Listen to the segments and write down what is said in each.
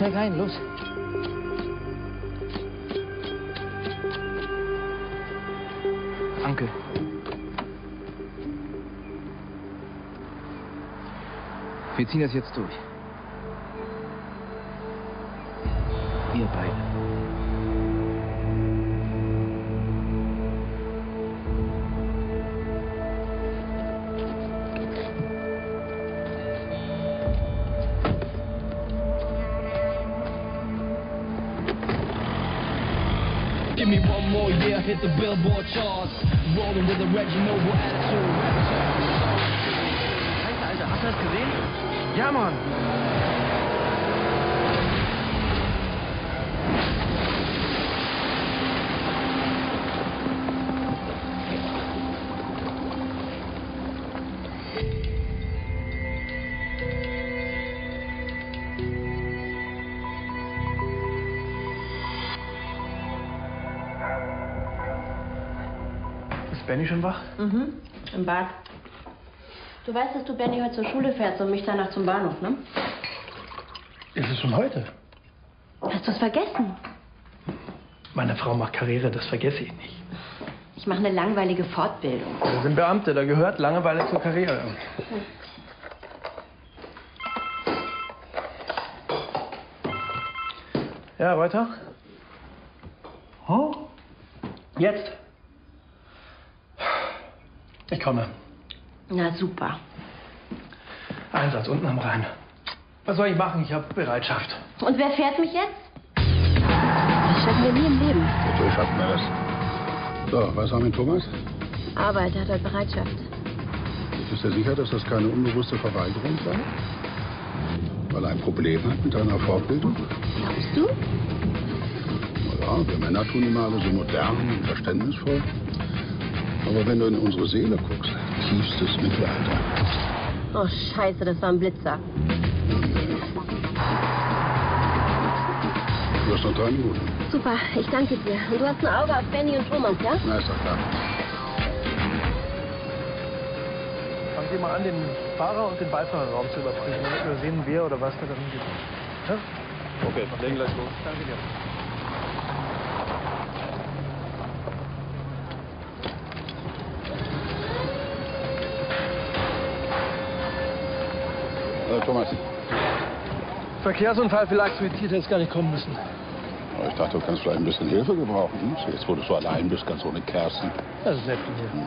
steig ein, los. Anke. Wir ziehen das jetzt durch. Schon wach? Mhm, im Bad. Du weißt, dass du Benny heute zur Schule fährst und mich danach zum Bahnhof, ne? Ist es schon heute? Hast du es vergessen? Meine Frau macht Karriere, das vergesse ich nicht. Ich mache eine langweilige Fortbildung. Wir sind Beamte, da gehört Langeweile zur Karriere. Ja, weiter. Hm? Jetzt. Ich komme. Na super. Einsatz unten am Rhein. Was soll ich machen? Ich habe Bereitschaft. Und wer fährt mich jetzt? Das schaffen wir nie im Leben. Natürlich schaffen wir das. So, was haben wir Thomas? Arbeit hat halt Bereitschaft. Ist er sicher, dass das keine unbewusste Verweigerung war? Weil er ein Problem hat mit deiner Fortbildung? Glaubst du? Ja, wir Männer tun immer alle so modern und verständnisvoll. Aber wenn du in unsere Seele guckst, tiefstes Mittelalter. Oh, scheiße, das war ein Blitzer. Du hast noch drei Minuten. Super, ich danke dir. Und du hast ein Auge auf Benny und Thomas, ja? Na, ist doch klar. Fangen Sie mal an, den Fahrer und den Beifahrerraum zu überprüfen, wir sehen, wer oder was da drin gibt. Ja? Okay, legen gleich los. Danke dir. Äh, Thomas, Verkehrsunfall vielleicht Suizid hätte es gar nicht kommen müssen. ich dachte, du kannst vielleicht ein bisschen Hilfe gebrauchen. Hm? Jetzt, wo du so allein bist, ganz ohne Kerzen. Das ist nett von dir.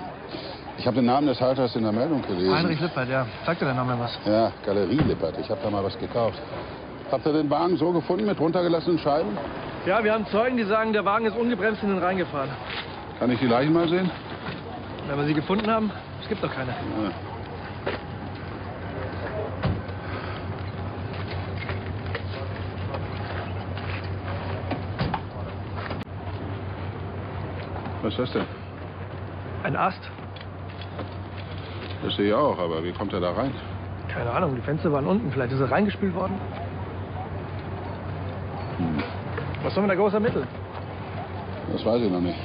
Ich habe den Namen des Halters in der Meldung gelesen. Heinrich Lippert, ja. Sagt dir der Name was? Ja, Galerie Lippert. Ich habe da mal was gekauft. Habt ihr den Wagen so gefunden mit runtergelassenen Scheiben? Ja, wir haben Zeugen, die sagen, der Wagen ist ungebremst in den Rhein gefahren. Kann ich die Leichen mal sehen? Wenn wir sie gefunden haben, es gibt doch keine. Ja. Was ist das denn? Ein Ast? Das sehe ich auch, aber wie kommt er da rein? Keine Ahnung, die Fenster waren unten. Vielleicht ist er reingespült worden. Hm. Was sollen wir da groß ermitteln? Das weiß ich noch nicht.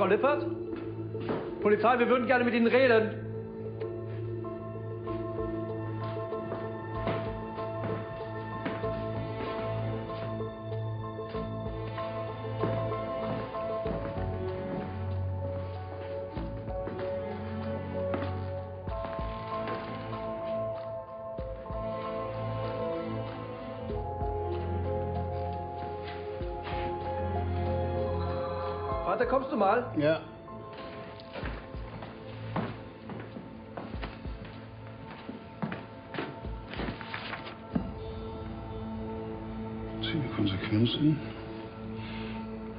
Frau Lippert? Polizei, wir würden gerne mit Ihnen reden. mal? Ja. Ziehen die Konsequenzen.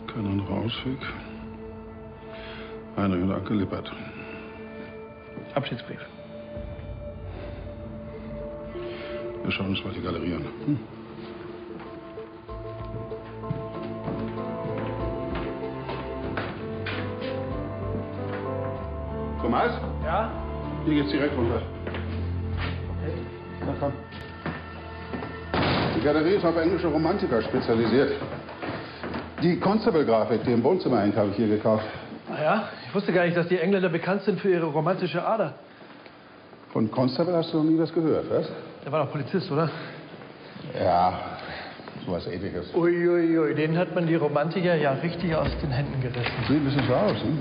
Kein anderer Ausweg. Einer Anke lippert. Abschiedsbrief. Wir schauen uns mal die Galerie an. Hm. Hier geht's direkt runter. Na komm. Die Galerie ist auf englische Romantiker spezialisiert. Die Constable-Grafik, die im Wohnzimmer hängt, habe ich hier gekauft. Ah ja? Ich wusste gar nicht, dass die Engländer bekannt sind für ihre romantische Ader. Von Constable hast du noch nie was gehört, was? Der war doch Polizist, oder? Ja, sowas ähnliches. Uiuiui, ui, ui. denen hat man die Romantiker ja richtig aus den Händen gerissen. Sieht ein bisschen so aus, ne?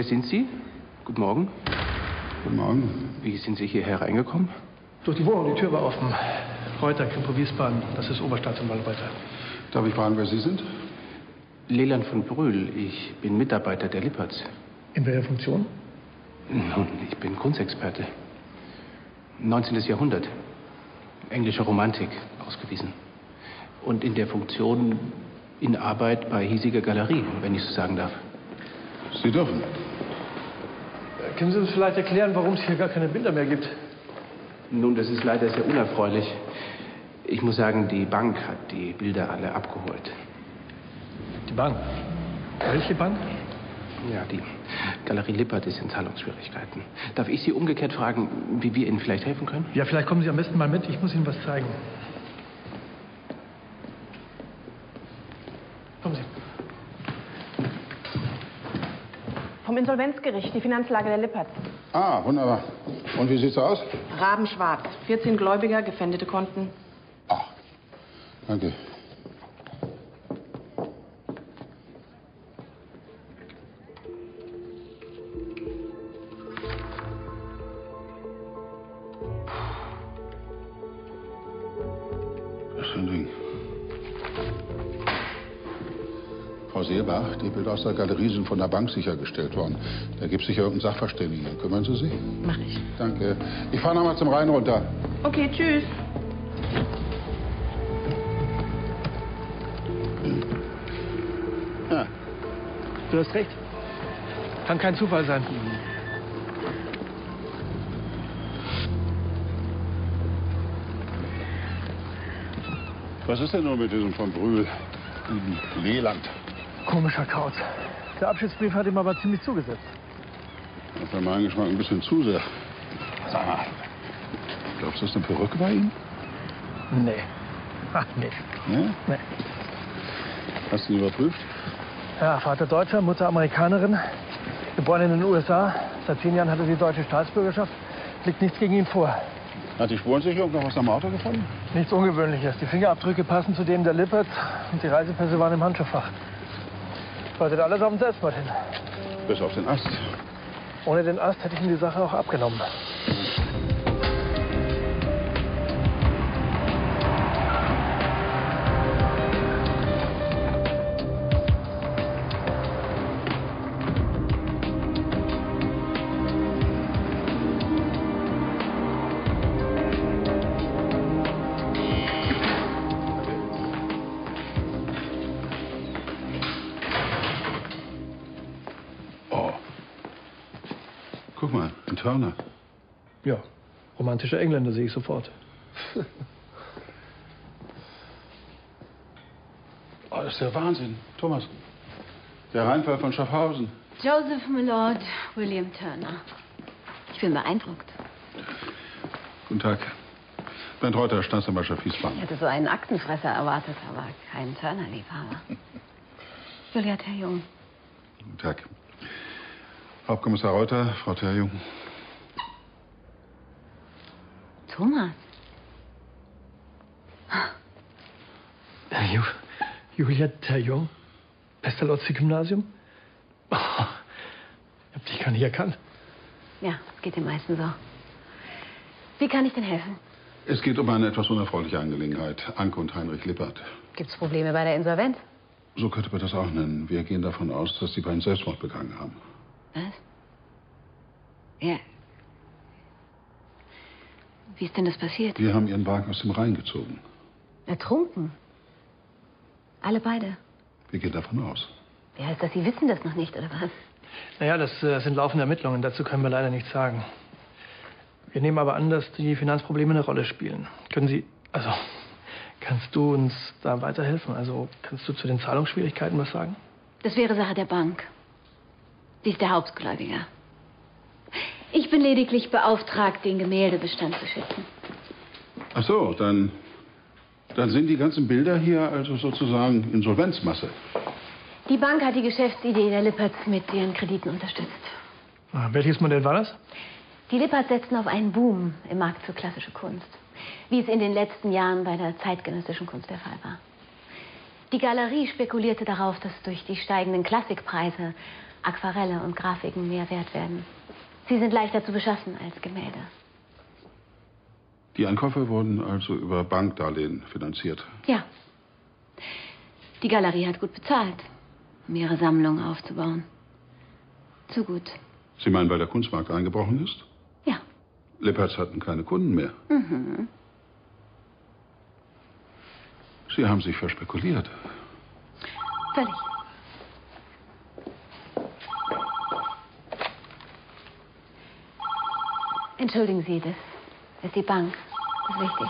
Wer sind Sie? Guten Morgen. Guten Morgen. Wie sind Sie hier hereingekommen? Durch die Wohnung, die Tür war offen. Reuter, Kripo Wiesbaden, das ist Oberstaatsanwalt Reuter. Darf ich fragen, wer Sie sind? Leland von Brühl. Ich bin Mitarbeiter der Lipperts. In welcher Funktion? Nun, ich bin Kunstexperte. 19. Jahrhundert. Englische Romantik ausgewiesen. Und in der Funktion in Arbeit bei hiesiger Galerie, wenn ich so sagen darf. Sie dürfen. Können Sie uns vielleicht erklären, warum es hier gar keine Bilder mehr gibt? Nun, das ist leider sehr unerfreulich. Ich muss sagen, die Bank hat die Bilder alle abgeholt. Die Bank. Welche Bank? Ja, die Galerie Lippert ist in Zahlungsschwierigkeiten. Darf ich Sie umgekehrt fragen, wie wir Ihnen vielleicht helfen können? Ja, vielleicht kommen Sie am besten mal mit. Ich muss Ihnen was zeigen. Kommen Sie. Vom Insolvenzgericht, die Finanzlage der Lipperts. Ah, wunderbar. Und wie sieht's aus? Rabenschwarz. 14 Gläubiger, gefändete Konten. Ah, danke. Bilder aus der Galerie sind von der Bank sichergestellt worden. Da gibt es sicher irgendeinen Sachverständigen. Kümmern Sie sich? Mach ich. Danke. Ich fahre nochmal zum Rhein runter. Okay, tschüss. Ja. Du hast recht. Kann kein Zufall sein. Was ist denn nun mit diesem von Brühl? Leland. Komischer Kauz. Der Abschiedsbrief hat ihm aber ziemlich zugesetzt. Das ist für meinen Geschmack ein bisschen zu sehr. Sag mal, glaubst du, das ist eine Perücke bei ihm? Nee. Ach, nee. Ja? Nee. Hast du ihn überprüft? Ja, Vater Deutscher, Mutter Amerikanerin. Geboren in den USA. Seit zehn Jahren hat er die deutsche Staatsbürgerschaft. Liegt nichts gegen ihn vor. Hat die Spurensicherung noch was am Auto gefunden? Nichts Ungewöhnliches. Die Fingerabdrücke passen zu denen der Lippert und die Reisepässe waren im Handschuhfach. Deutet alles auf den Selbstmord hin. Bis auf den Ast. Ohne den Ast hätte ich ihm die Sache auch abgenommen. Romantischer Engländer sehe ich sofort. Oh, das ist der Wahnsinn. Thomas. Der Rheinfall von Schaffhausen. Joseph Millord, William Turner. Ich bin beeindruckt. Guten Tag. Bernd Reuter, Staatsanwaltschaft Ich Wiesbaden. hätte so einen Aktenfresser erwartet, aber keinen Turner-Liebhaber. Juliette, Herr Jung. Guten Tag. Hauptkommissar Reuter, Frau Terjung. Thomas. Äh, Ju Juliette Terjung? Pestalozzi-Gymnasium? Oh, ich hab dich gar nicht erkannt. Ja, es geht den meisten so. Wie kann ich denn helfen? Es geht um eine etwas unerfreuliche Angelegenheit. Anke und Heinrich Lippert. Gibt's Probleme bei der Insolvenz? So könnte man das auch nennen. Wir gehen davon aus, dass die beiden Selbstmord begangen haben. Was? Ja. Wie ist denn das passiert? Wir haben Ihren Wagen aus dem Rhein gezogen. Ertrunken? Alle beide? Wir gehen davon aus. Wie heißt das? Sie wissen das noch nicht, oder was? Naja, das äh, sind laufende Ermittlungen. Dazu können wir leider nichts sagen. Wir nehmen aber an, dass die Finanzprobleme eine Rolle spielen. Können Sie, also, kannst du uns da weiterhelfen? Also, kannst du zu den Zahlungsschwierigkeiten was sagen? Das wäre Sache der Bank. Sie ist der Hauptgläubiger. Ich bin lediglich beauftragt, den Gemäldebestand zu schützen. Ach so, dann, dann sind die ganzen Bilder hier also sozusagen Insolvenzmasse. Die Bank hat die Geschäftsidee der Lipperts mit ihren Krediten unterstützt. Ah, welches Modell war das? Die Lipperts setzten auf einen Boom im Markt für klassische Kunst, wie es in den letzten Jahren bei der zeitgenössischen Kunst der Fall war. Die Galerie spekulierte darauf, dass durch die steigenden Klassikpreise Aquarelle und Grafiken mehr wert werden. Sie sind leichter zu beschaffen als Gemälde. Die Ankäufe wurden also über Bankdarlehen finanziert. Ja. Die Galerie hat gut bezahlt, um ihre Sammlung aufzubauen. Zu gut. Sie meinen, weil der Kunstmarkt eingebrochen ist? Ja. Lippertz hatten keine Kunden mehr. Mhm. Sie haben sich verspekuliert. Völlig. Entschuldigen Sie, das ist die Bank. Das ist wichtig.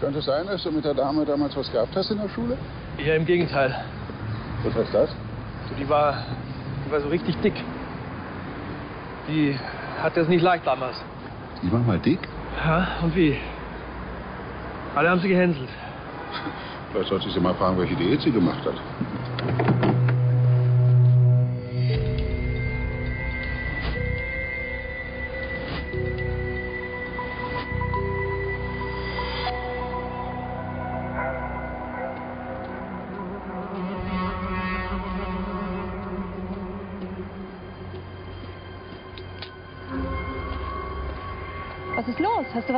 Könnte es sein, dass du mit der Dame damals was gehabt hast in der Schule? Ja, im Gegenteil. Was heißt das? Die war, die war so richtig dick. Die hatte es nicht leicht damals. Die war mal dick? Ja, und wie? Alle haben sie gehänselt. Vielleicht sollte ich sie mal fragen, welche Diät sie gemacht hat.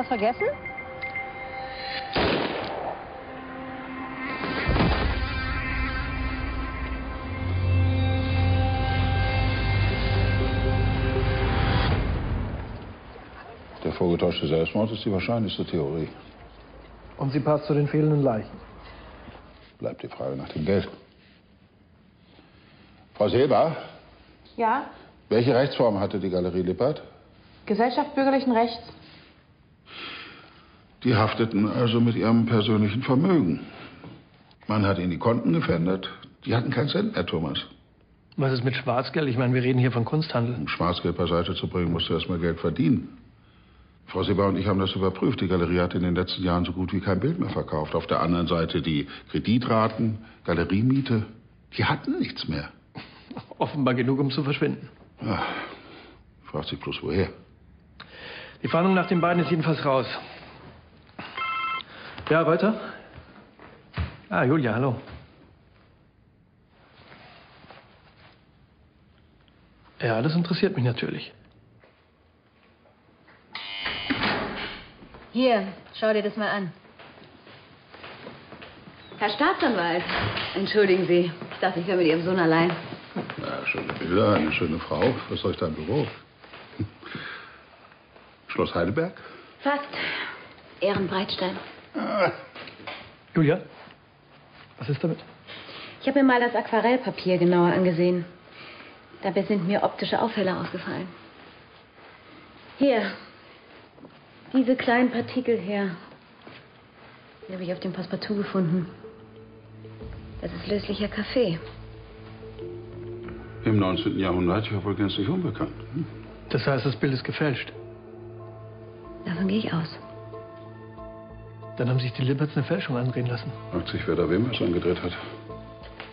Was vergessen? Der vorgetäuschte Selbstmord ist die wahrscheinlichste Theorie. Und sie passt zu den fehlenden Leichen. Bleibt die Frage nach dem Geld. Frau Silber, Ja, welche Rechtsform hatte die Galerie Lippert? Gesellschaft bürgerlichen Rechts. Die hafteten also mit ihrem persönlichen Vermögen. Man hat ihnen die Konten gefändet. Die hatten keinen Cent mehr, Thomas. Was ist mit Schwarzgeld? Ich meine, wir reden hier von Kunsthandel. Um Schwarzgeld beiseite zu bringen, musst du erst mal Geld verdienen. Frau Silber und ich haben das überprüft. Die Galerie hat in den letzten Jahren so gut wie kein Bild mehr verkauft. Auf der anderen Seite die Kreditraten, Galeriemiete. Die hatten nichts mehr. Offenbar genug, um zu verschwinden. Ja, fragt sich bloß woher. Die Fahndung nach den beiden ist jedenfalls raus. Ja, weiter? Ah, Julia, hallo. Ja, das interessiert mich natürlich. Hier, schau dir das mal an. Herr Staatsanwalt, entschuldigen Sie. Ich dachte, ich wäre mit Ihrem Sohn allein. Ja, schöne Bilder, eine schöne Frau. Was soll ich da im Büro? Schloss Heidelberg? Fast. Ehrenbreitstein. Julia, was ist damit? Ich habe mir mal das Aquarellpapier genauer angesehen. Dabei sind mir optische Auffälle aufgefallen. Hier. Diese kleinen Partikel hier. Die habe ich auf dem Passepartout gefunden. Das ist löslicher Kaffee. Im 19. Jahrhundert ja wohl gänzlich unbekannt. Hm? Das heißt, das Bild ist gefälscht. Davon gehe ich aus. Dann haben sich die Lipperts eine Fälschung andrehen lassen. Fragt sich, wer da wem was angedreht hat.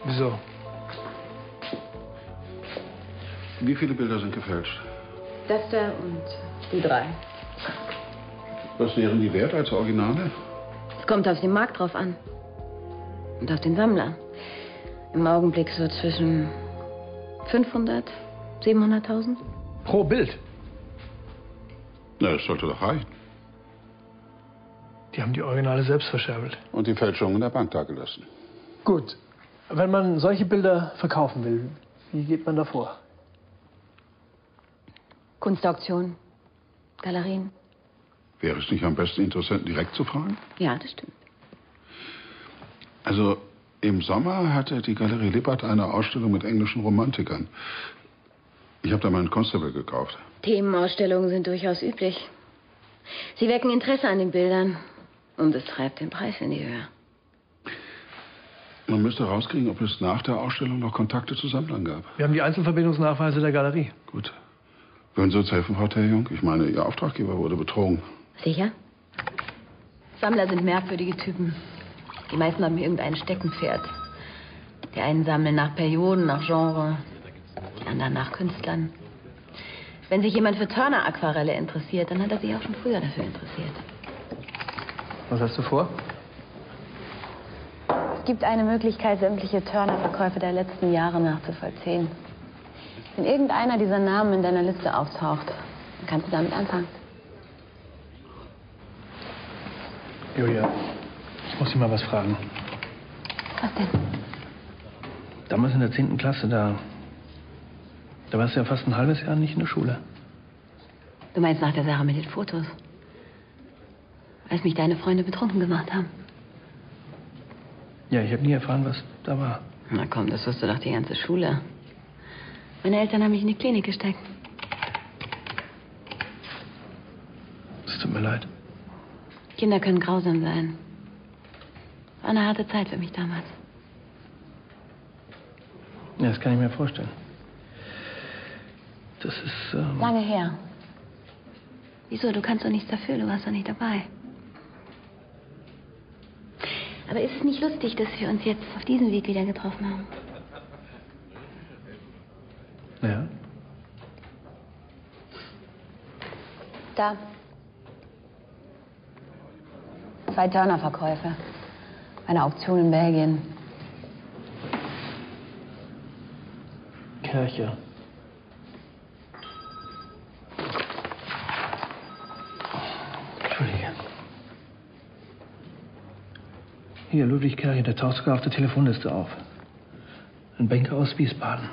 Wieso? Wie viele Bilder sind gefälscht? Das da und die drei. Was wären die wert als Originale? Es kommt auf den Markt drauf an. Und auf den Sammler. Im Augenblick so zwischen 500, 700.000. Pro Bild. Na, das sollte doch reichen. Die haben die Originale selbst verscherbelt. Und die Fälschung in der Bank dagelassen. Gut. Wenn man solche Bilder verkaufen will, wie geht man da vor? Kunstauktionen, Galerien. Wäre es nicht am besten, Interessenten direkt zu fragen? Ja, das stimmt. Also im Sommer hatte die Galerie Lippert eine Ausstellung mit englischen Romantikern. Ich habe da meinen Constable gekauft. Themenausstellungen sind durchaus üblich. Sie wecken Interesse an den Bildern und es treibt den Preis in die Höhe. Man müsste rauskriegen, ob es nach der Ausstellung noch Kontakte zu Sammlern gab. Wir haben die Einzelverbindungsnachweise der Galerie. Gut. Würden Sie uns helfen, Frau Terjung? Ich meine, Ihr Auftraggeber wurde betrogen. Sicher? Sammler sind merkwürdige Typen. Die meisten haben irgendein Steckenpferd. Die einen sammeln nach Perioden, nach Genre, die anderen nach Künstlern. Wenn sich jemand für Turner-Aquarelle interessiert, dann hat er sich auch schon früher dafür interessiert. Was hast du vor? Es gibt eine Möglichkeit, sämtliche Turner-Verkäufe der letzten Jahre nachzuvollziehen. Wenn irgendeiner dieser Namen in deiner Liste auftaucht, dann kannst du damit anfangen. Julia, ich muss dich mal was fragen. Was denn? Damals in der 10. Klasse, da. Da warst du ja fast ein halbes Jahr nicht in der Schule. Du meinst nach der Sache mit den Fotos? Als mich deine Freunde betrunken gemacht haben. Ja, ich habe nie erfahren, was da war. Na komm, das wusste doch die ganze Schule. Meine Eltern haben mich in die Klinik gesteckt. Es tut mir leid. Kinder können grausam sein. War eine harte Zeit für mich damals. Ja, das kann ich mir vorstellen. Das ist. Ähm, Lange her. Wieso? Du kannst doch nichts dafür, du warst doch nicht dabei. Aber ist es nicht lustig, dass wir uns jetzt auf diesem Weg wieder getroffen haben? ja. Da. Zwei Turner-Verkäufe. Eine Auktion in Belgien. Kirche. Hier, Ludwig Kirche, der taucht sogar auf der Telefonliste auf. Ein Banker aus Wiesbaden.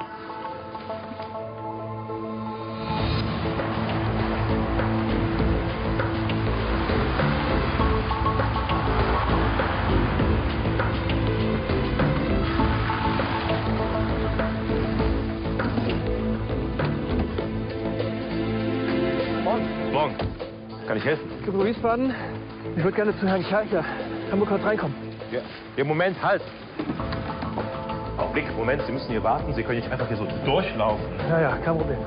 Morgen. Kann ich helfen? Kübel Wiesbaden, ich würde gerne zu Herrn man kurz reinkommen? Ja. ja, Moment, halt. Augenblick, Moment, Sie müssen hier warten. Sie können nicht einfach hier so durchlaufen. Ja, ja, kein Problem.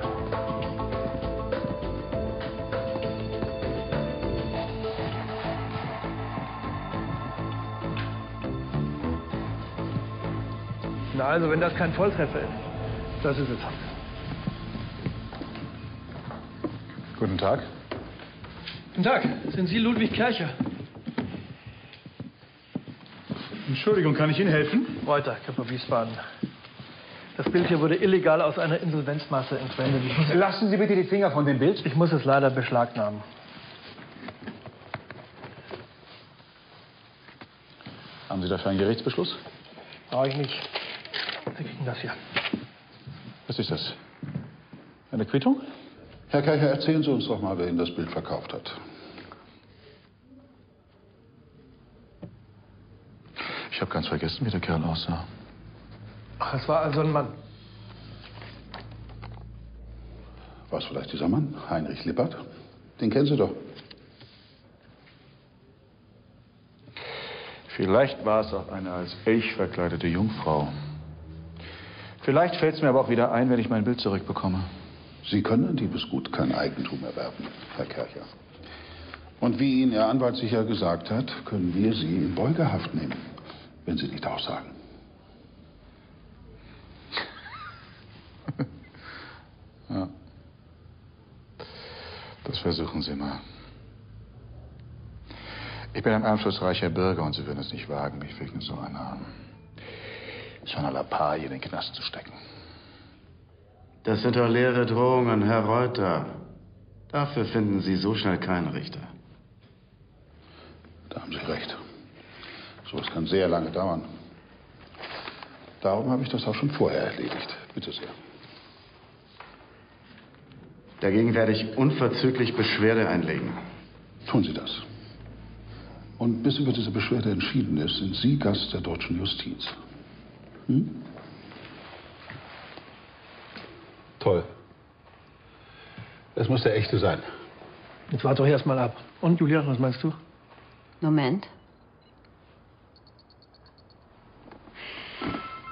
Na also, wenn das kein Volltreffer ist, das ist es. Guten Tag. Guten Tag, sind Sie Ludwig Kercher? Entschuldigung, kann ich Ihnen helfen? Reuter, Körper Wiesbaden. Das Bild hier wurde illegal aus einer Insolvenzmasse entwendet. Lassen Sie bitte die Finger von dem Bild. ich muss es leider beschlagnahmen. Haben Sie dafür einen Gerichtsbeschluss? Brauche ich nicht. Sie kriegen das hier. Was ist das? Eine Quittung? Herr Kircher, erzählen Sie uns doch mal, wer Ihnen das Bild verkauft hat. Ich habe ganz vergessen, wie der Kerl aussah. Ach, es war also ein Mann. War es vielleicht dieser Mann, Heinrich Lippert? Den kennen Sie doch. Vielleicht war es auch eine als Elch verkleidete Jungfrau. Vielleicht fällt es mir aber auch wieder ein, wenn ich mein Bild zurückbekomme. Sie können an Diebesgut kein Eigentum erwerben, Herr Kercher. Und wie Ihnen Ihr Anwalt sicher gesagt hat, können wir Sie in Beugehaft nehmen, wenn Sie nicht aussagen. Ja. Das versuchen Sie mal. Ich bin ein einflussreicher Bürger und Sie würden es nicht wagen, mich wegen so einer, so einer Lappalie in den Knast zu stecken. Das sind doch leere Drohungen, Herr Reuter. Dafür finden Sie so schnell keinen Richter. Da haben Sie recht. So etwas kann sehr lange dauern. Darum habe ich das auch schon vorher erledigt. Bitte sehr. Dagegen werde ich unverzüglich Beschwerde einlegen. Tun Sie das. Und bis über diese Beschwerde entschieden ist, sind Sie Gast der deutschen Justiz. Hm? Toll. Das muss der echte sein. Jetzt warte doch erst mal ab. Und Julia, was meinst du? Moment.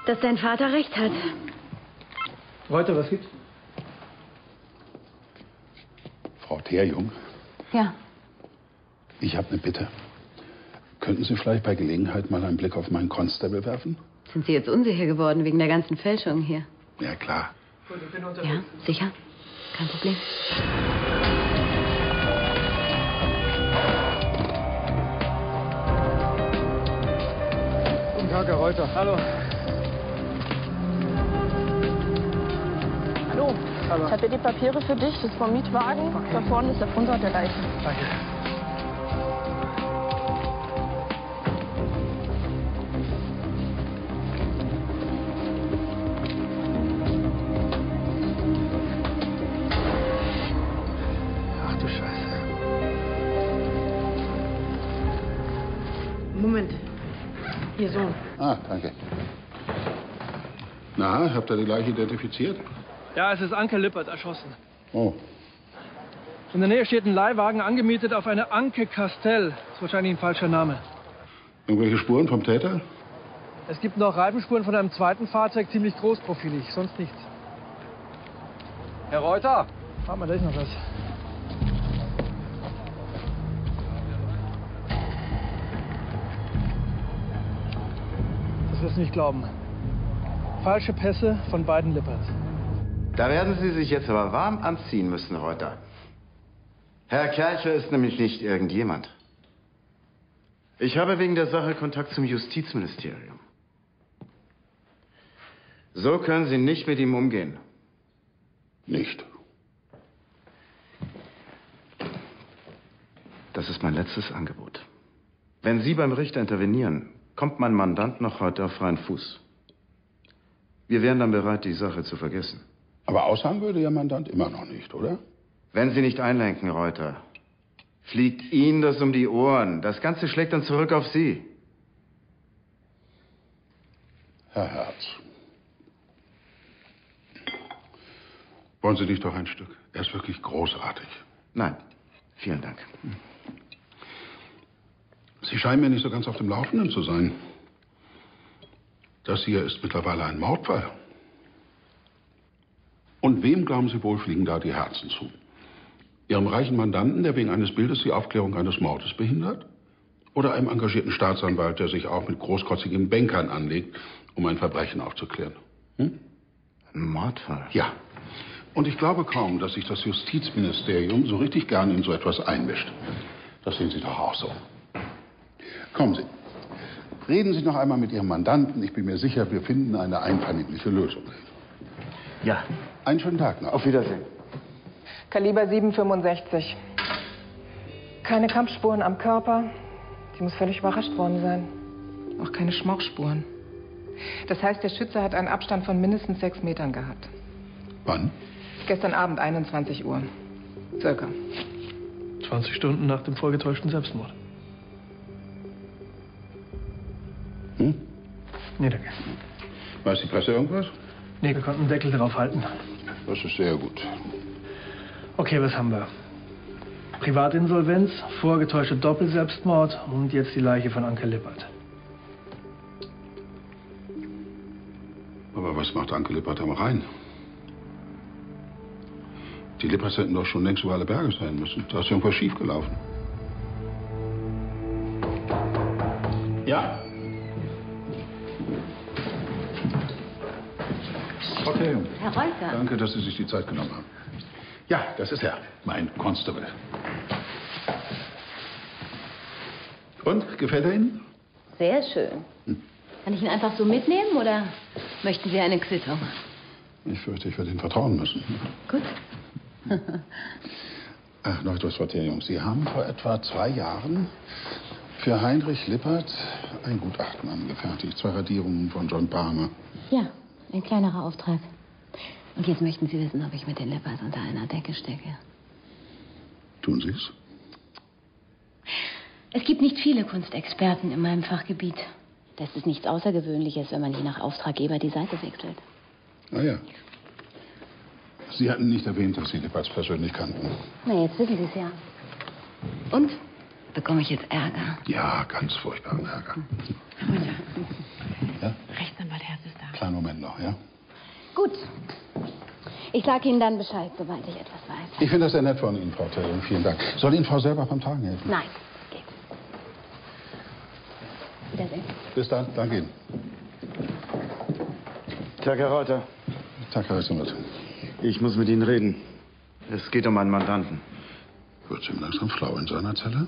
Dass dein Vater recht hat. Reuter, was gibt's? Frau Terjung, Ja. ich habe eine Bitte. Könnten Sie vielleicht bei Gelegenheit mal einen Blick auf meinen Constable werfen? Sind Sie jetzt unsicher geworden wegen der ganzen Fälschungen hier? Ja, klar. Ja, sicher. Kein Problem. Guten Tag, Herr Reuter. Hallo. Hallo. Ich habe hier die Papiere für dich. Das ist vom Mietwagen. Da vorne ist der Fundort der Leiche. Danke. Ach du Scheiße. Moment. Ihr Sohn. Ah, danke. Na, habt ihr die Leiche identifiziert? Ja, es ist Anke Lippert erschossen. Oh, In der Nähe steht ein Leihwagen angemietet auf eine Anke Castell. Ist wahrscheinlich ein falscher Name. irgendwelche Spuren vom Täter? Es gibt noch Reifenspuren von einem zweiten Fahrzeug, ziemlich großprofilig, sonst nichts. Herr Reuter! Warte mal, da ist noch was. Das wirst du nicht glauben. Falsche Pässe von beiden Lipperts. Da werden Sie sich jetzt aber warm anziehen müssen, Reuter. Herr Kercher ist nämlich nicht irgendjemand. Ich habe wegen der Sache Kontakt zum Justizministerium. So können Sie nicht mit ihm umgehen. Nicht. Das ist mein letztes Angebot. Wenn Sie beim Richter intervenieren, kommt mein Mandant noch heute auf freien Fuß. Wir wären dann bereit, die Sache zu vergessen. Aber aussagen würde Ihr Mandant immer noch nicht, oder? Wenn Sie nicht einlenken, Reuter, fliegt Ihnen das um die Ohren. Das Ganze schlägt dann zurück auf Sie. Herr Herz. Wollen Sie nicht doch ein Stück? Er ist wirklich großartig. Nein, vielen Dank. Sie scheinen mir nicht so ganz auf dem Laufenden zu sein. Das hier ist mittlerweile ein Mordfall. Und wem, glauben Sie wohl, fliegen da die Herzen zu? Ihrem reichen Mandanten, der wegen eines Bildes die Aufklärung eines Mordes behindert? Oder einem engagierten Staatsanwalt, der sich auch mit großkotzigen Bankern anlegt, um ein Verbrechen aufzuklären? Hm? Ein Mordfall? Ja. Und ich glaube kaum, dass sich das Justizministerium so richtig gern in so etwas einmischt. Das sehen Sie doch auch so. Kommen Sie. Reden Sie noch einmal mit Ihrem Mandanten. Ich bin mir sicher, wir finden eine einvernehmliche Lösung. Ja. Einen schönen Tag noch. Auf Wiedersehen. Kaliber 765. Keine Kampfspuren am Körper. Sie muss völlig überrascht worden sein. Auch keine Schmauchspuren. Das heißt, der Schütze hat einen Abstand von mindestens sechs Metern gehabt. Wann? Gestern Abend, 21 Uhr. Circa. 20 Stunden nach dem vorgetäuschten Selbstmord. Hm? Nee, danke. Weiß die Presse irgendwas? Nee, wir konnten einen Deckel drauf halten. Das ist sehr gut. Okay, was haben wir? Privatinsolvenz, vorgetäuschte Doppelselbstmord und jetzt die Leiche von Anke Lippert. Aber was macht Anke Lippert am Rhein? Die Lipperts hätten doch schon längst über alle Berge sein müssen. Da ist irgendwas schiefgelaufen. Ja? Okay. Herr Reuter. Danke, dass Sie sich die Zeit genommen haben. Ja, das ist er, mein Constable. Und, gefällt er Ihnen? Sehr schön. Kann ich ihn einfach so mitnehmen oder möchten Sie eine Quittung? Ich fürchte, ich werde Ihnen vertrauen müssen. Gut. Ach, noch etwas, Frau Therium. Sie haben vor etwa zwei Jahren für Heinrich Lippert ein Gutachten angefertigt. Zwei Radierungen von John Palmer. Ja, ein kleinerer Auftrag. Und jetzt möchten Sie wissen, ob ich mit den Lippers unter einer Decke stecke. Tun Sie es? Es gibt nicht viele Kunstexperten in meinem Fachgebiet. Das ist nichts Außergewöhnliches, wenn man je nach Auftraggeber die Seite wechselt. Ah ja. Sie hatten nicht erwähnt, dass Sie Lippers persönlich kannten. Na, jetzt wissen Sie es ja. Und? Bekomme ich jetzt Ärger? Ja, ganz furchtbaren Ärger. Ja? Rechtsanwalt Herz ist da. Kleinen Moment noch, ja? Gut. Ich sage Ihnen dann Bescheid, sobald ich etwas weiß. Ich finde das sehr nett von Ihnen, Frau Tellung. Vielen Dank. Soll Ihnen Frau selber beim Tragen helfen? Nein, geht. Wiedersehen. Bis dann. Danke Ihnen. Tag, Herr Reuter. Tag, Herr Rechtsanwalt. Ich muss mit Ihnen reden. Es geht um einen Mandanten. Wird ihm langsam schlau in seiner Zelle?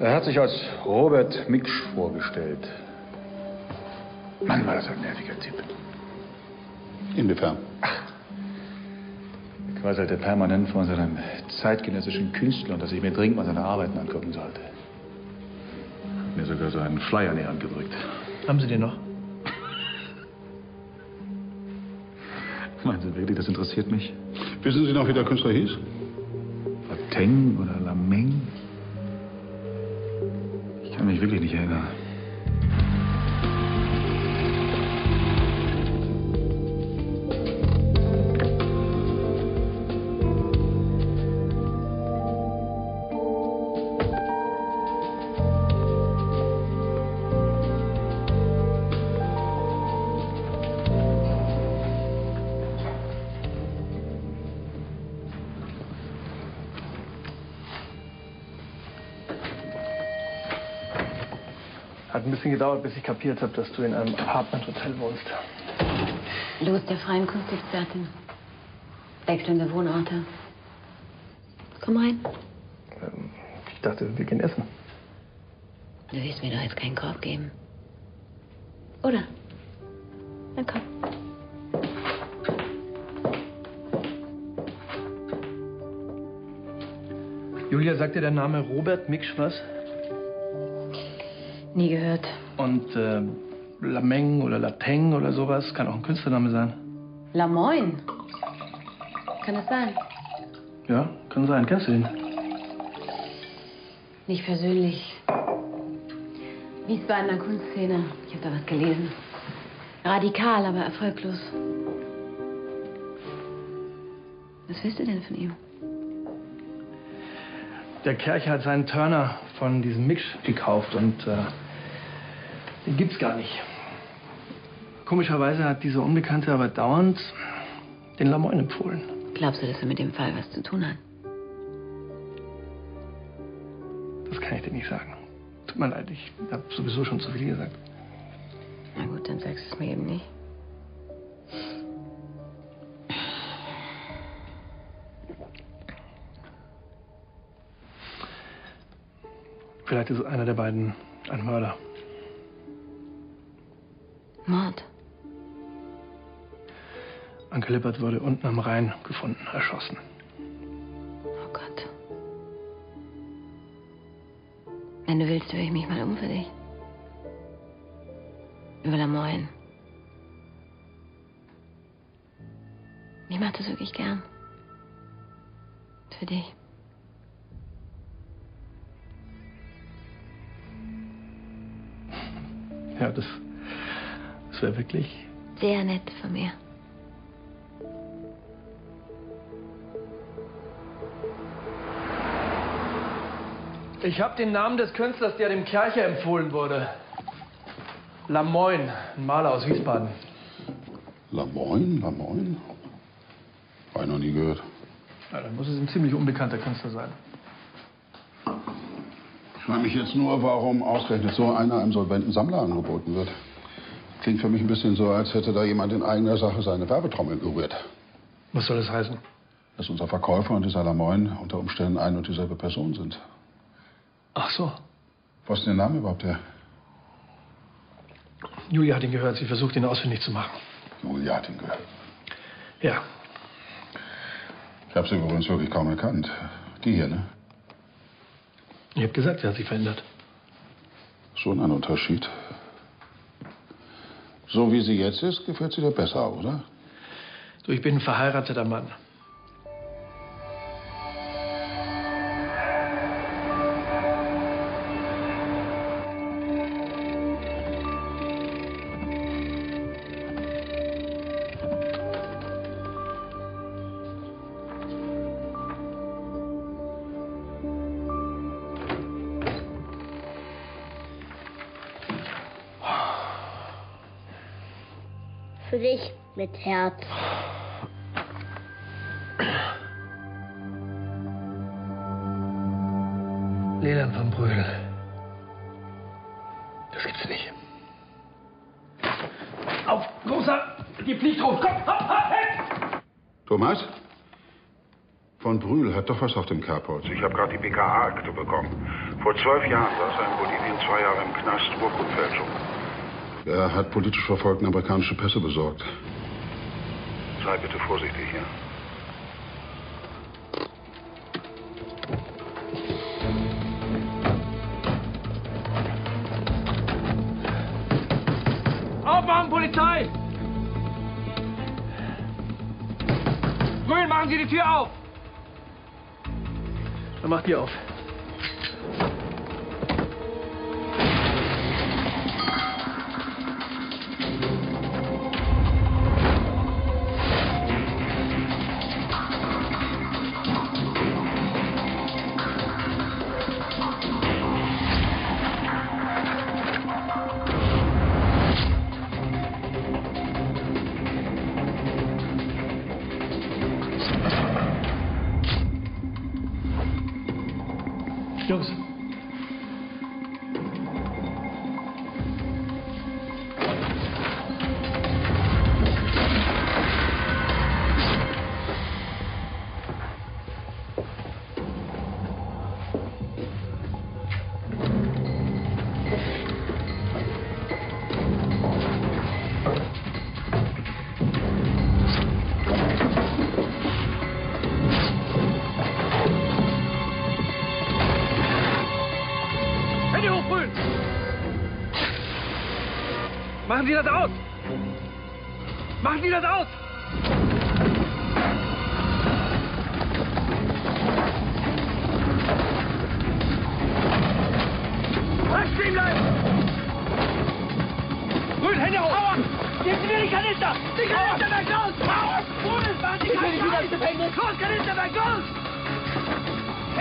Er hat sich als Robert Miksch vorgestellt. Mann, war das ein nerviger Typ. Inwiefern? Er quasselte permanent von seinem zeitgenössischen Künstler und dass ich mir dringend mal seine Arbeiten angucken sollte. Hat mir sogar so einen Flyer in die Hand gedrückt. Haben Sie den noch? Meinen Sie wirklich, das interessiert mich? Wissen Sie noch, wie der Künstler hieß? Lateng oder Lameng? Kann gedauert, bis ich kapiert habe, dass du in einem Apartment-Hotel wohnst. Los der freien Kunstexpertin. Wechselnde Wohnorte. Komm rein. Ähm, Ich dachte, wir gehen essen. Du willst mir doch jetzt keinen Korb geben. Oder? Dann komm. Julia, sagt dir der Name Robert Miksch was? Nie gehört. Und äh, Lameng oder Lateng oder sowas kann auch ein Künstlername sein. Lamoin. Kann das sein? Ja, kann sein. Kennst du ihn? Nicht persönlich. Wiesbadener Kunstszene. Ich habe da was gelesen. Radikal, aber erfolglos. Was willst du denn von ihm? Der Kercher hat seinen Turner von diesem Mix gekauft und äh, den gibt's gar nicht. Komischerweise hat dieser Unbekannte aber dauernd den Lamoin empfohlen. Glaubst du, dass er mit dem Fall was zu tun hat? Das kann ich dir nicht sagen. Tut mir leid, ich habe sowieso schon zu viel gesagt. Na gut, dann sagst du es mir eben nicht. Vielleicht ist einer der beiden ein Mörder. Mord. Anke Lippert wurde unten am Rhein gefunden, erschossen. Oh Gott. Wenn du willst, höre ich mich mal um für dich. Über Lamoin. Ich mach das wirklich gern. Für dich. Ja, das, das wäre wirklich. Sehr nett von mir. Ich habe den Namen des Künstlers, der dem Kercher empfohlen wurde. Lamoin, ein Maler aus Wiesbaden. Lamoin, Lamoin? Habe ich noch nie gehört. Ja, dann muss es ein ziemlich unbekannter Künstler sein. Ich frage mich jetzt nur, warum ausgerechnet so einer einem solventen Sammler angeboten wird. Klingt für mich ein bisschen so, als hätte da jemand in eigener Sache seine Werbetrommel berührt. Was soll das heißen? Dass unser Verkäufer und dieser Lamoin unter Umständen ein und dieselbe Person sind. Ach so. Was ist denn der Name überhaupt her? Julia hat ihn gehört. Sie versucht, ihn ausfindig zu machen. Julia hat ihn gehört. Ja. Ich habe sie übrigens wirklich kaum erkannt. Die hier, ne? Ich habe gesagt, sie hat sich verändert. Schon ein Unterschied. So wie sie jetzt ist, gefällt sie dir besser, oder? Du, ich bin ein verheirateter Mann. Herz. Leland von Brühl. Das gibt's nicht. Auf, Großer! Die fliegt hoch! Komm, hopp, hopp, weg! Thomas? Von Brühl hat doch was auf dem Carport. Ich habe gerade die BKA-Akte bekommen. Vor zwölf Jahren saß er in Bolivien zwei Jahre im Knast, Urkundfälschung. Er hat politisch verfolgten amerikanische Pässe besorgt. Sei bitte vorsichtig, ja? Aufmachen, Polizei! Grün, machen Sie die Tür auf! Dann mach die auf. Machen Sie das aus! Machen Sie das aus! Rechts stehen bleiben! Grün, Hände hoch! Aua! Sie mir die Kanister! Die Kanister weg, los! Aua! Grün, machen Sie keinen Gefängnis! Los, Kanister weg, los!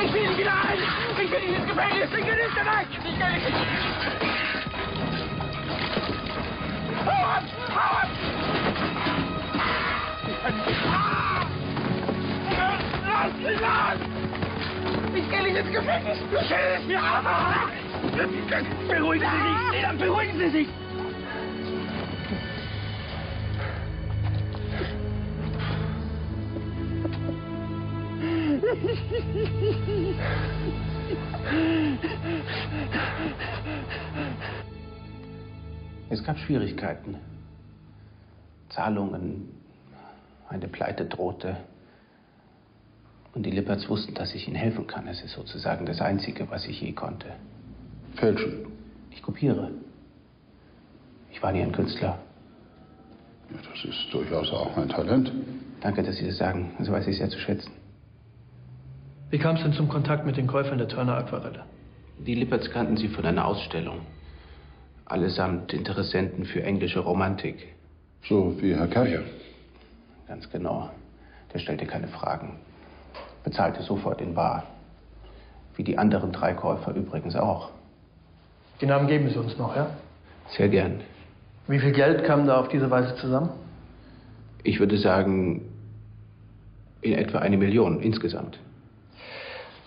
Ich will nicht wieder ein! Ich will nicht ins Gefängnis! Die Kanister weg! Die Kanister Hau ab! Hau ab! Ah! Lass mich los! Ich gehe nicht ins Gefängnis! Du schädest mir! Ah! Beruhigen Sie sich! Lena, beruhigen Sie sich! Es gab Schwierigkeiten. Zahlungen, eine Pleite drohte. Und die Lipperts wussten, dass ich ihnen helfen kann. Es ist sozusagen das Einzige, was ich je konnte. Fälschen. Ich kopiere. Ich war nie ein Künstler. Ja, das ist durchaus auch ein Talent. Danke, dass Sie das sagen. So weiß ich sehr zu schätzen. Wie kam es denn zum Kontakt mit den Käufern der Turner Aquarelle? Die Lipperts kannten sie von einer Ausstellung. Allesamt Interessenten für englische Romantik. So wie Herr Kercher. Ganz genau. Der stellte keine Fragen. Bezahlte sofort in Bar. Wie die anderen drei Käufer übrigens auch. Die Namen geben Sie uns noch, ja? Sehr gern. Wie viel Geld kam da auf diese Weise zusammen? Ich würde sagen, in etwa eine Million insgesamt.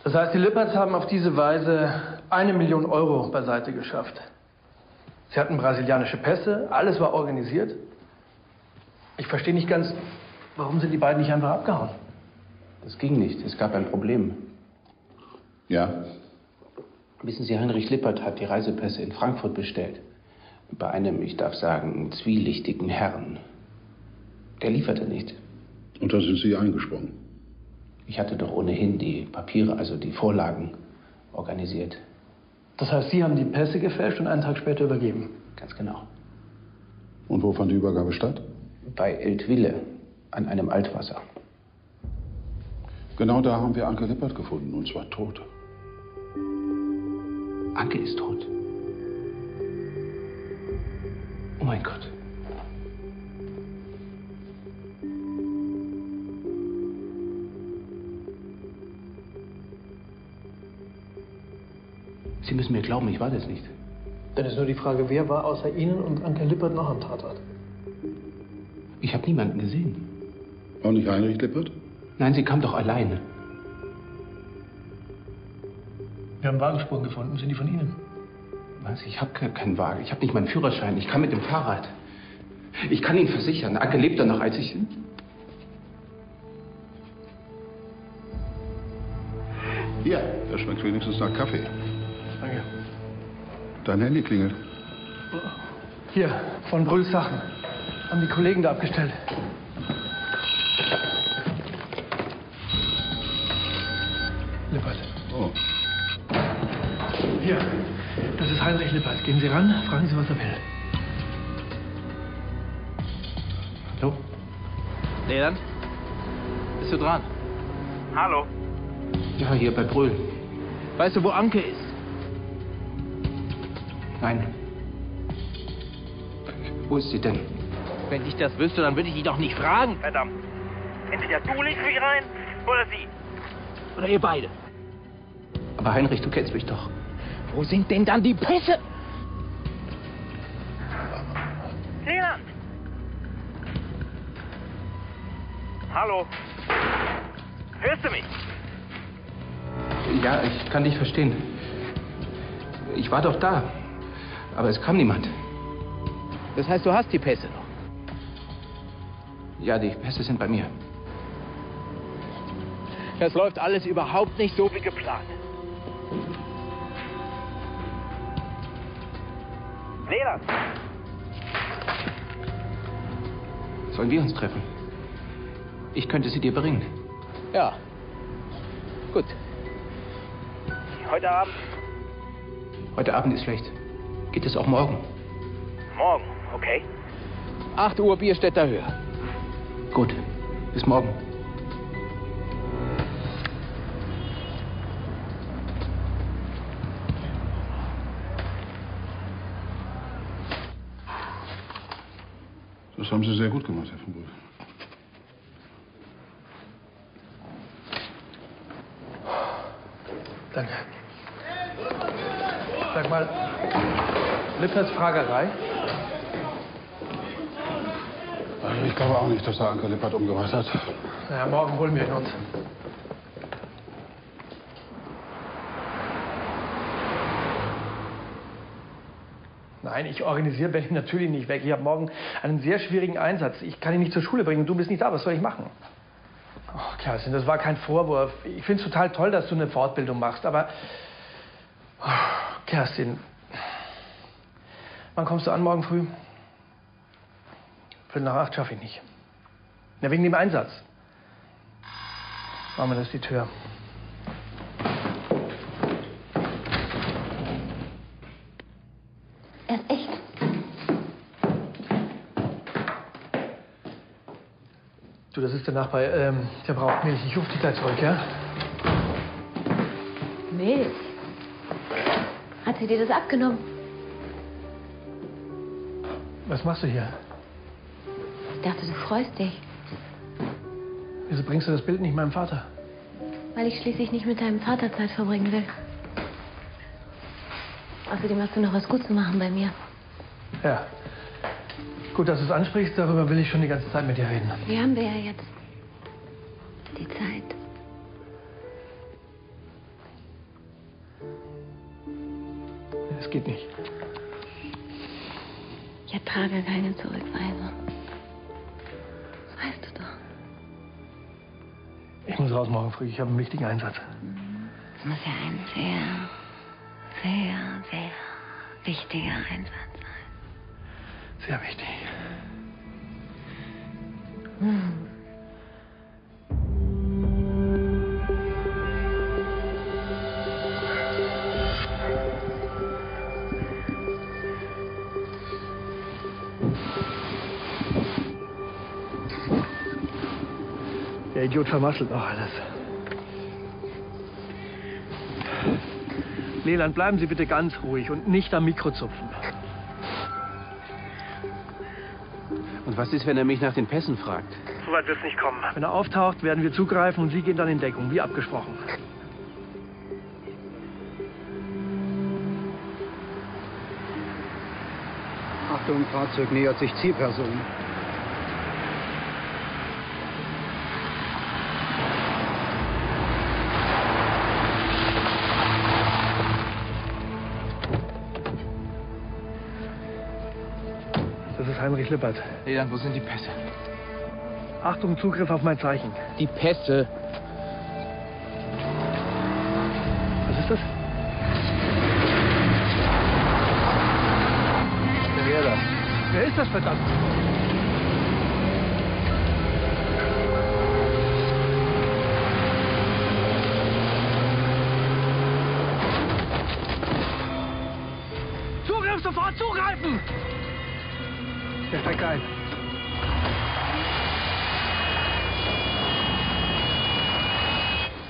Das heißt, die Lipperts haben auf diese Weise eine Million Euro beiseite geschafft. Sie hatten brasilianische Pässe, alles war organisiert. Ich verstehe nicht ganz, warum sind die beiden nicht einfach abgehauen? Das ging nicht. Es gab ein Problem. Ja? Wissen Sie, Heinrich Lippert hat die Reisepässe in Frankfurt bestellt. Bei einem, ich darf sagen, zwielichtigen Herrn. Der lieferte nicht. Und da sind Sie eingesprungen. Ich hatte doch ohnehin die Papiere, also die Vorlagen, organisiert. Das heißt, Sie haben die Pässe gefälscht und einen Tag später übergeben? Ganz genau. Und wo fand die Übergabe statt? Bei Eltville. an einem Altwasser. Genau da haben wir Anke Lippert gefunden, und zwar tot. Anke ist tot. Oh mein Gott. Sie müssen mir glauben, ich war das nicht. Dann ist nur die Frage, wer war außer Ihnen und Anke Lippert noch am Tatort? Ich habe niemanden gesehen. Auch nicht Heinrich Lippert? Nein, sie kam doch alleine. Wir haben Wagenspuren gefunden. Sind die von Ihnen? Was? Ich habe keinen Wagen. Ich habe nicht meinen Führerschein. Ich kann mit dem Fahrrad. Ich kann Ihnen versichern, Anke lebt da noch, als ich... Hier, das schmeckt wenigstens nach Kaffee. Danke. Dein Handy klingelt. Hier, von Brülls Sachen. Haben die Kollegen da abgestellt. Lippert. Oh. Hier, das ist Heinrich Lippert. Gehen Sie ran, fragen Sie, was er will. Hallo? Leland? Bist du dran? Hallo? Ja, hier bei Brühl. Weißt du, wo Anke ist? Nein. Wo ist sie denn? Wenn ich das wüsste, dann würde ich dich doch nicht fragen, verdammt. Entweder du legst mich rein oder sie. Oder ihr beide. Aber Heinrich, du kennst mich doch. Wo sind denn dann die Pässe? Leland! Hallo? Hörst du mich? Ja, ich kann dich verstehen. Ich war doch da. Aber es kam niemand. Das heißt, du hast die Pässe noch? Ja, die Pässe sind bei mir. Das läuft alles überhaupt nicht so wie geplant. Leland! Sollen wir uns treffen? Ich könnte sie dir bringen. Ja. Gut. Heute Abend? Heute Abend ist schlecht. Geht es auch morgen? Morgen, okay. 8 Uhr Bierstädter Höhe. Gut. Bis morgen. Das haben Sie sehr gut gemacht, Herr von Brühl. Danke. Sag mal, Lipperts Fragerei? Also ich glaube auch nicht, dass er Anke Lippert umgebracht hat. Naja, morgen holen wir ihn uns. Nein, ich organisiere Berlin natürlich nicht weg. Ich habe morgen einen sehr schwierigen Einsatz. Ich kann ihn nicht zur Schule bringen. Du bist nicht da. Was soll ich machen? Oh, Kerstin, das war kein Vorwurf. Ich finde es total toll, dass du eine Fortbildung machst. Aber, oh, Kerstin, wann kommst du an morgen früh? Viertel nach acht schaffe ich nicht. Na, wegen dem Einsatz. Machen wir das die Tür. Er ist echt. Du, das ist der Nachbar. Ähm, der braucht Milch. Ich rufe dich gleich zurück, ja? Milch. Hat sie dir das abgenommen? Was machst du hier? Ich dachte, du freust dich, Wieso bringst du das Bild nicht meinem Vater? weil ich schließlich nicht mit deinem Vater Zeit verbringen will. Außerdem hast du noch was gut zu machen bei mir. Ja. Gut, dass du es ansprichst. Darüber will ich schon die ganze Zeit mit dir reden. Die haben wir ja jetzt. Die Zeit. Es geht nicht. Ich ertrage keine Zurückweisung. Das weißt du doch. Ich muss raus morgen früh. Ich habe einen wichtigen Einsatz. Es muss ja ein sehr, sehr, sehr wichtiger Einsatz sein. Sehr wichtig. Hm. Idiot vermasselt auch alles. Leland, bleiben Sie bitte ganz ruhig und nicht am Mikro zupfen. Und was ist, wenn er mich nach den Pässen fragt? So weit wird's nicht kommen. Wenn er auftaucht, werden wir zugreifen und Sie gehen dann in Deckung, wie abgesprochen. Achtung, Fahrzeug nähert sich Zielperson. Das ist Heinrich Lippert. Leland, wo sind die Pässe? Achtung, Zugriff auf mein Zeichen. Die Pässe. Was ist das? Wer das? Wer ist das, verdammt? Zugriff, sofort zugreifen! Der steigt ein.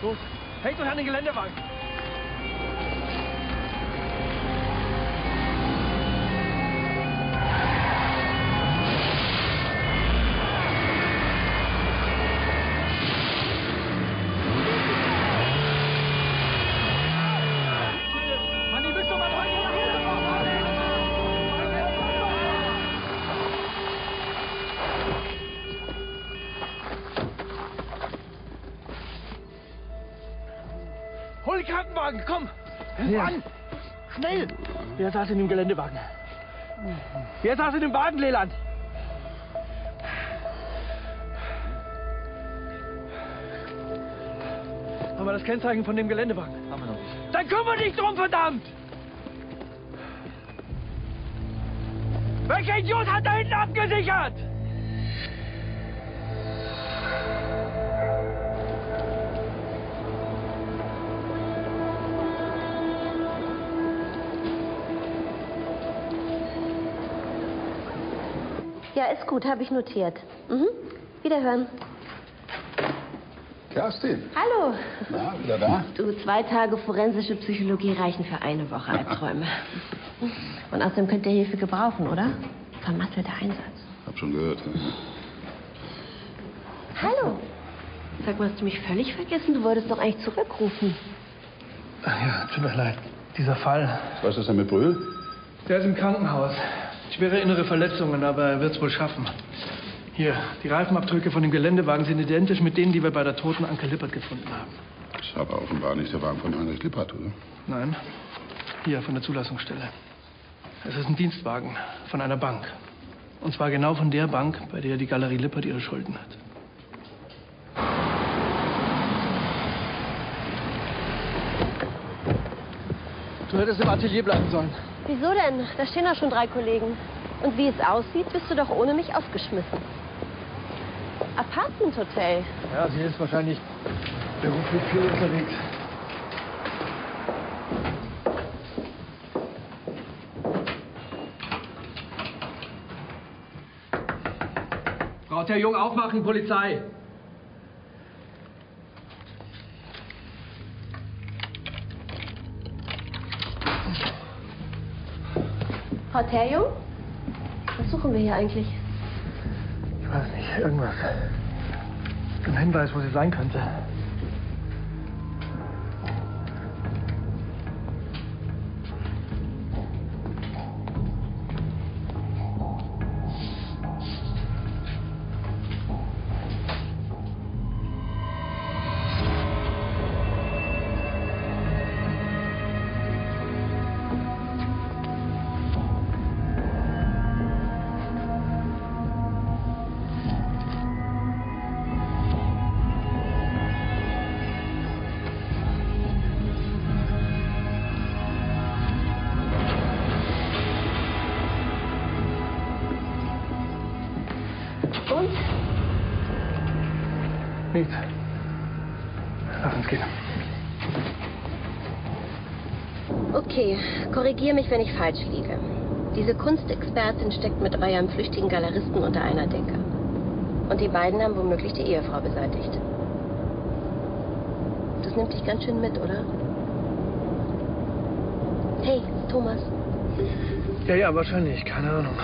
Los, hängt euch an den Geländewagen. Wer saß in dem Geländewagen? Wer saß in dem Wagen, Leland? Haben wir das Kennzeichen von dem Geländewagen? Haben wir noch nicht. Dann kümmere dich drum, verdammt! Welcher Idiot hat da hinten abgesichert? Ja, ist gut, habe ich notiert. Mhm. Wiederhören. Kerstin, Hallo. na, wieder da? Du, zwei Tage forensische Psychologie reichen für eine Woche Albträume. Und außerdem könnt ihr Hilfe gebrauchen, oder? Vermasselter Einsatz. Hab schon gehört. ja. Hallo. Sag mal, hast du mich völlig vergessen? Du wolltest doch eigentlich zurückrufen. Ach ja, tut mir leid. Dieser Fall. Was ist denn mit Brühl? Der ist im Krankenhaus. Schwere innere Verletzungen, aber er wird es wohl schaffen. Hier, die Reifenabdrücke von dem Geländewagen sind identisch mit denen, die wir bei der toten Anke Lippert gefunden haben. Das ist aber offenbar nicht der Wagen von Heinrich Lippert, oder? Nein, hier von der Zulassungsstelle. Es ist ein Dienstwagen von einer Bank. Und zwar genau von der Bank, bei der die Galerie Lippert ihre Schulden hat. Du hättest im Atelier bleiben sollen. Wieso denn? Da stehen doch schon drei Kollegen. Und wie es aussieht, bist du doch ohne mich aufgeschmissen. Apartment Hotel. Ja, sie ist wahrscheinlich beruflich viel unterwegs. Frau der Jung aufmachen, Polizei! Frau Terjung? Was suchen wir hier eigentlich? Ich weiß nicht, irgendwas. Ein Hinweis, wo sie sein könnte. Korrigier mich, wenn ich falsch liege. Diese Kunstexpertin steckt mit eurem flüchtigen Galeristen unter einer Decke. Und die beiden haben womöglich die Ehefrau beseitigt. Das nimmt dich ganz schön mit, oder? Hey, Thomas. Ja, ja, wahrscheinlich. Keine Ahnung.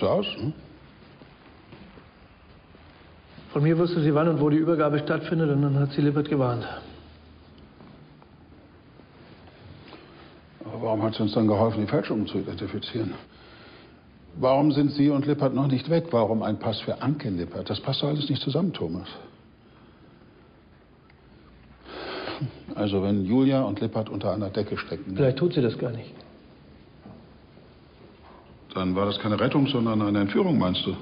So aus. Hm? Von mir wusste sie, wann und wo die Übergabe stattfindet und dann hat sie Lippert gewarnt. Aber warum hat es uns dann geholfen, die Fälschungen zu identifizieren? Warum sind Sie und Lippert noch nicht weg? Warum ein Pass für Anke Lippert? Das passt doch alles nicht zusammen, Thomas. Also wenn Julia und Lippert unter einer Decke stecken, Vielleicht tut sie das gar nicht. Dann war das keine Rettung, sondern eine Entführung, meinst du?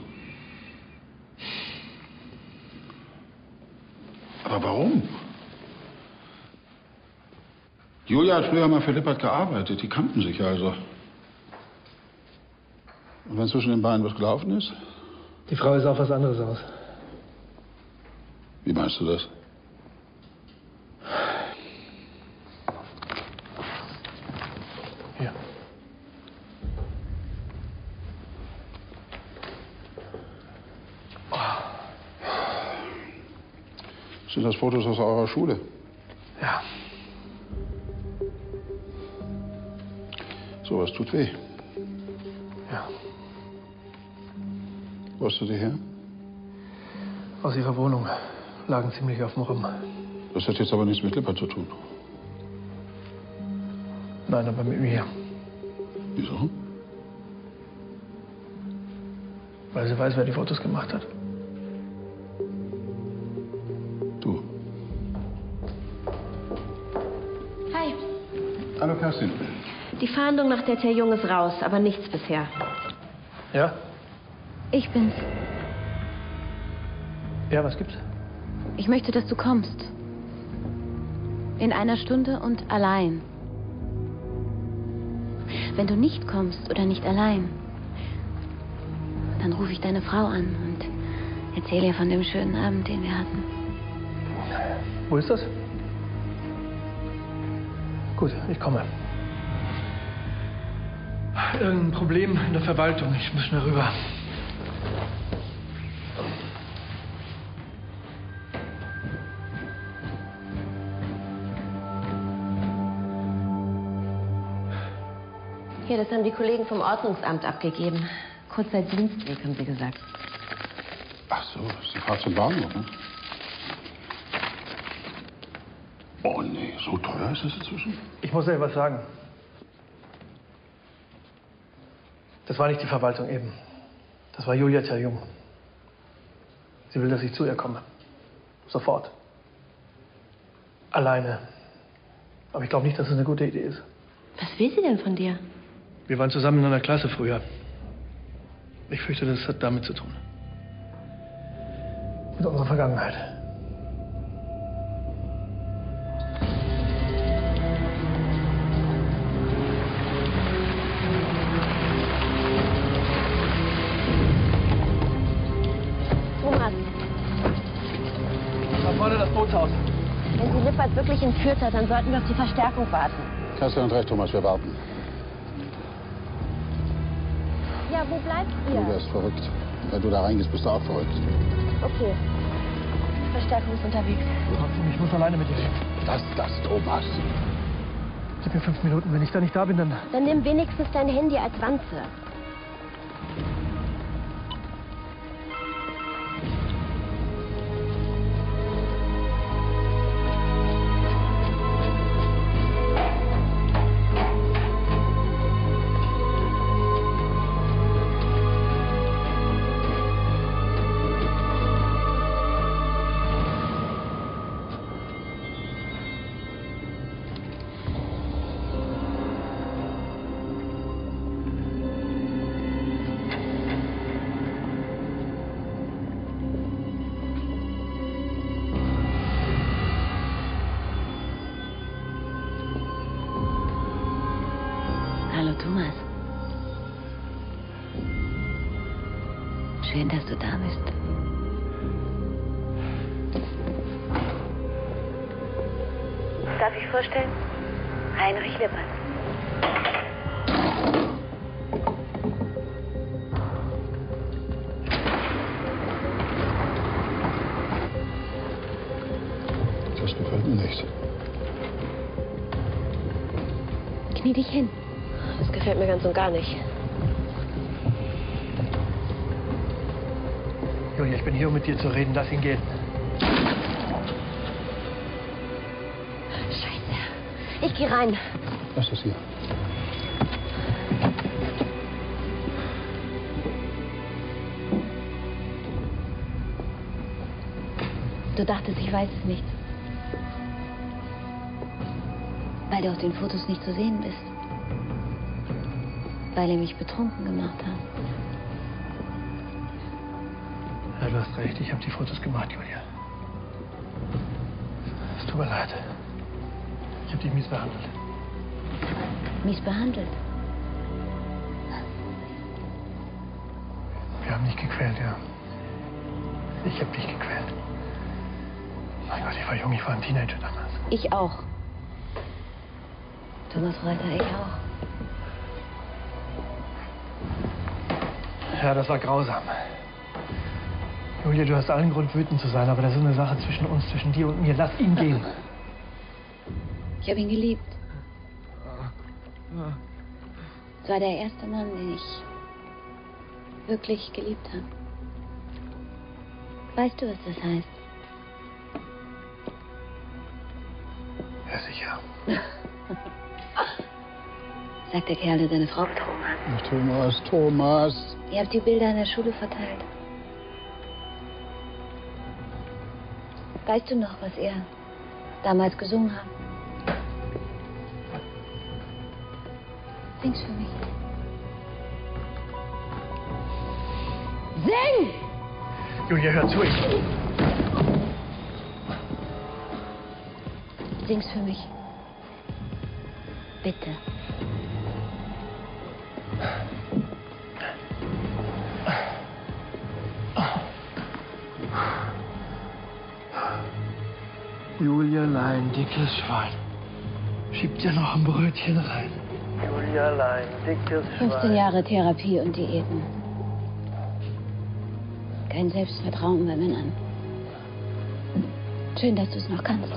Aber warum? Julia hat früher mal für Lippert gearbeitet. Die kannten sich also. Und wenn zwischen den beiden was gelaufen ist? Die Frau ist auch was anderes aus. Wie meinst du das? Hier. Sind das Fotos aus eurer Schule? Ja. Sowas tut weh. Ja. Wo hast du die her? Aus ihrer Wohnung. Lagen ziemlich auf dem Rum. Das hat jetzt aber nichts mit Lippert zu tun. Nein, aber mit mir. Wieso? Weil sie weiß, wer die Fotos gemacht hat. Kerstin. Die Fahndung nach der Jung ist raus, aber nichts bisher. Ja? Ich bin's. Ja, was gibt's? Ich möchte, dass du kommst. In einer Stunde und allein. Wenn du nicht kommst oder nicht allein, dann rufe ich deine Frau an und erzähle ihr von dem schönen Abend, den wir hatten. Wo ist das? Gut, ich komme. Irgendein Problem in der Verwaltung. Ich muss schnell rüber. Hier, das haben die Kollegen vom Ordnungsamt abgegeben. Kurzer Dienstweg, haben sie gesagt. Ach so, die Fahrt zum Bahnhof, ne? Oh nee, so teuer ist das inzwischen? Ich muss euch was sagen. Das war nicht die Verwaltung eben. Das war Julia Terjung. Sie will, dass ich zu ihr komme. Sofort. Alleine. Aber ich glaube nicht, dass es eine gute Idee ist. Was will sie denn von dir? Wir waren zusammen in einer Klasse früher. Ich fürchte, das hat damit zu tun. Mit unserer Vergangenheit. Wirklich entführt hat, dann sollten wir auf die Verstärkung warten. Kerstin hat recht, Thomas, wir warten. Ja, wo bleibt ihr? ist verrückt. Wenn du da reingehst, bist du auch verrückt. Okay. Verstärkung ist unterwegs. Trotzdem, ich muss alleine mit ihr reden. Das, das, Thomas. Gib mir fünf Minuten. Wenn ich da nicht da bin, dann. Dann nimm wenigstens dein Handy als Wanze. Schön, dass du da bist. Darf ich vorstellen? Heinrich Lippert. Das gefällt mir nicht. Knie dich hin. Das gefällt mir ganz und gar nicht. Bin hier, um mit dir zu reden. Lass ihn gehen. Scheiße. Ich gehe rein. Lass das hier. Du dachtest, ich weiß es nicht. Weil du auf den Fotos nicht zu sehen bist. Weil er mich betrunken gemacht hat. Ja, du hast recht. Ich habe die Fotos gemacht, Julia. Es tut mir leid. Ich habe dich mies behandelt. Mies behandelt. Wir haben dich gequält, ja. Ich habe dich gequält. Mein Gott, ich war jung, ich war ein Teenager damals. Ich auch. Thomas Reuter, ich auch. Ja, das war grausam. Julia, du hast allen Grund, wütend zu sein, aber das ist eine Sache zwischen uns, zwischen dir und mir. Lass ihn gehen. Ich habe ihn geliebt. Es war der erste Mann, den ich wirklich geliebt habe. Weißt du, was das heißt? Ja, sicher. Sagt der Kerl, der seine Frau betrogen hat. Thomas, Thomas. Ihr habt die Bilder in der Schule verteilt. Weißt du noch, was ihr damals gesungen habt? Sing's für mich. Sing! Julia, hör zu. Ich... Sing's für mich. Bitte. Julialein, dickes Schwein. Schieb dir noch ein Brötchen rein. Julialein, dickes 15 Jahre Therapie und Diäten. Kein Selbstvertrauen bei Männern. Schön, dass du es noch kannst.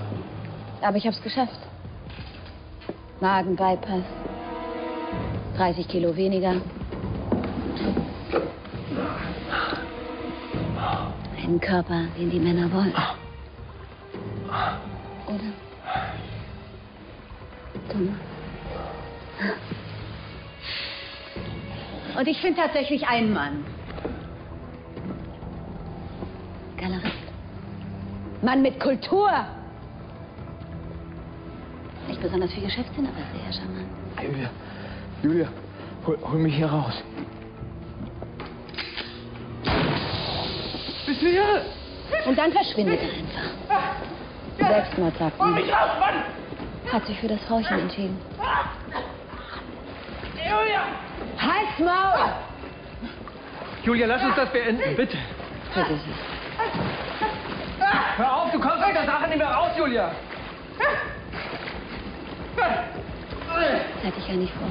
Aber ich hab's geschafft. Magenbypass. 30 Kilo weniger. Einen Körper, den die Männer wollen. Oder? Thomas. Und ich finde tatsächlich einen Mann. Galerist. Mann mit Kultur. Nicht besonders viel Geschäftssinn, aber sehr charmant. Julia, Julia, hol, hol mich hier raus. Bist du hier? Und dann verschwindet er einfach. Selbstmord, sagt Hol man. mich raus, Mann! Hat sich für das Frauchen entschieden. Julia! Halt's Maul! Julia, lass uns das beenden, bitte. Es. Hör auf, du kommst aus der Sache nicht mehr raus, Julia. Das hatte ich ja nicht vor.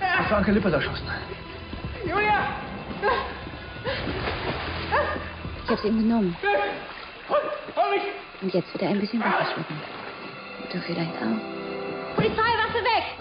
Das war Anke Lippert erschossen. Julia! Ich hab's ihm genommen. Und jetzt wird er ein bisschen schlucken. Du vielleicht auch. Polizei, Waffe weg!